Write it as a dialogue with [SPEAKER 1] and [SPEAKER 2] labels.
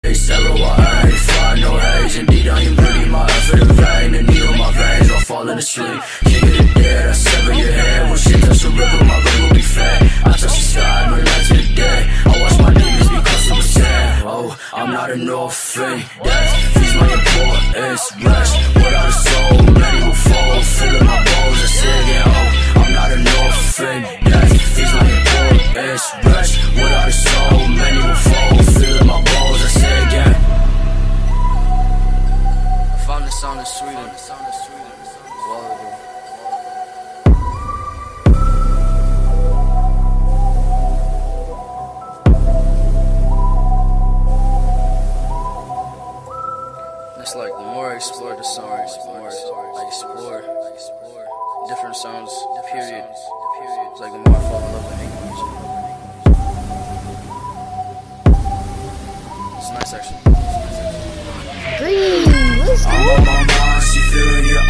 [SPEAKER 1] They sell I ain't fly, no haze Indeed, I am bleeding my effort in vain The needle my veins while falling asleep King of the dead, I sever your head When shit touch the river, my brain will be fed. I touch the sky, no light to the day I watch my demons become super sad. Oh, I'm not an orphan Death feeds my importance Rest. Without a soul? Many will fall, feeling my bones I say again, oh, I'm not an orphan Death feeds my importance Rest Sweden Well, It's like the more I explore the songs, the more I explore different sounds, period. It's like the more I fall in love with music. It's nice actually.
[SPEAKER 2] Green,
[SPEAKER 1] I'm on my mind, see fear in